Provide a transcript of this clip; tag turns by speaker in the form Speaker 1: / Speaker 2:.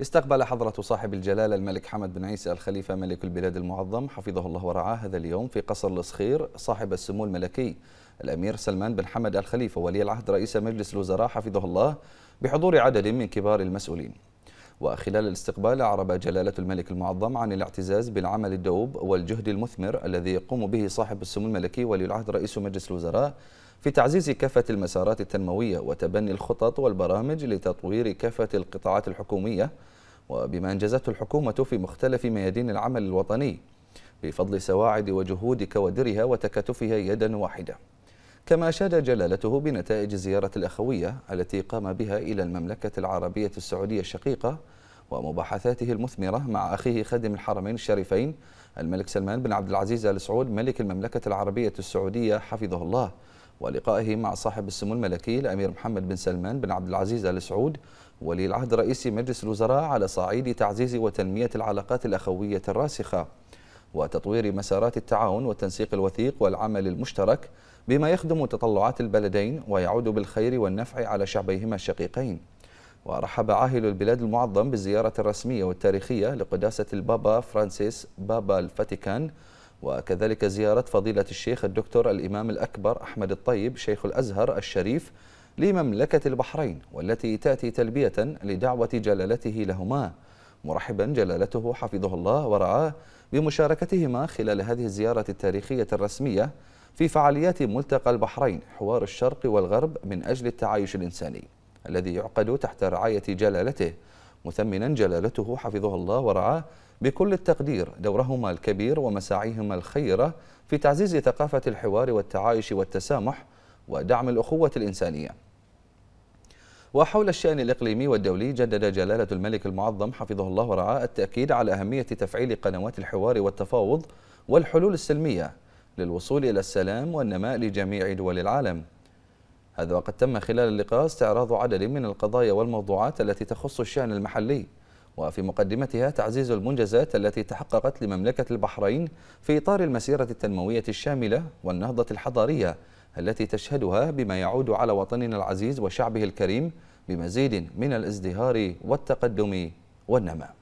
Speaker 1: استقبل حضرة صاحب الجلالة الملك حمد بن عيسى الخليفة ملك البلاد المعظم حفظه الله ورعاه هذا اليوم في قصر الصخير صاحب السمو الملكي الأمير سلمان بن حمد الخليفة ولي العهد رئيس مجلس الوزراء حفظه الله بحضور عدد من كبار المسؤولين. وخلال الاستقبال أعرب جلالة الملك المعظم عن الاعتزاز بالعمل الدؤوب والجهد المثمر الذي يقوم به صاحب السمو الملكي ولي العهد رئيس مجلس الوزراء في تعزيز كافة المسارات التنموية وتبني الخطط والبرامج لتطوير كافة القطاعات الحكومية وبما أنجزته الحكومة في مختلف ميادين العمل الوطني بفضل سواعد وجهود كوادرها وتكاتفها يدا واحدة. كما أشاد جلالته بنتائج الزيارة الأخوية التي قام بها إلى المملكة العربية السعودية الشقيقة ومباحثاته المثمرة مع أخيه خادم الحرمين الشريفين الملك سلمان بن عبد العزيز آل سعود ملك المملكة العربية السعودية حفظه الله ولقائه مع صاحب السمو الملكي الأمير محمد بن سلمان بن عبد العزيز آل سعود ولي العهد رئيس مجلس الوزراء على صعيد تعزيز وتنمية العلاقات الأخوية الراسخة. وتطوير مسارات التعاون والتنسيق الوثيق والعمل المشترك بما يخدم تطلعات البلدين ويعود بالخير والنفع على شعبيهما الشقيقين. ورحب عاهل البلاد المعظم بالزيارة الرسمية والتاريخية لقداسة البابا فرانسيس بابا الفاتيكان وكذلك زيارة فضيلة الشيخ الدكتور الإمام الأكبر أحمد الطيب شيخ الأزهر الشريف لمملكة البحرين والتي تأتي تلبية لدعوة جلالته لهما. مرحبا جلالته حفظه الله ورعاه بمشاركتهما خلال هذه الزيارة التاريخية الرسمية في فعاليات ملتقى البحرين حوار الشرق والغرب من أجل التعايش الإنساني الذي يعقد تحت رعاية جلالته. مثمنا جلالته حفظه الله ورعاه بكل التقدير دورهما الكبير ومساعيهما الخيرة في تعزيز ثقافة الحوار والتعايش والتسامح ودعم الأخوة الإنسانية. وحول الشأن الإقليمي والدولي جدد جلالة الملك المعظم حفظه الله ورعاه التأكيد على أهمية تفعيل قنوات الحوار والتفاوض والحلول السلمية للوصول إلى السلام والنماء لجميع دول العالم. هذا وقد تم خلال اللقاء استعراض عدد من القضايا والموضوعات التي تخص الشأن المحلي وفي مقدمتها تعزيز المنجزات التي تحققت لمملكة البحرين في إطار المسيرة التنموية الشاملة والنهضة الحضارية التي تشهدها بما يعود على وطننا العزيز وشعبه الكريم بمزيد من الازدهار والتقدم والنماء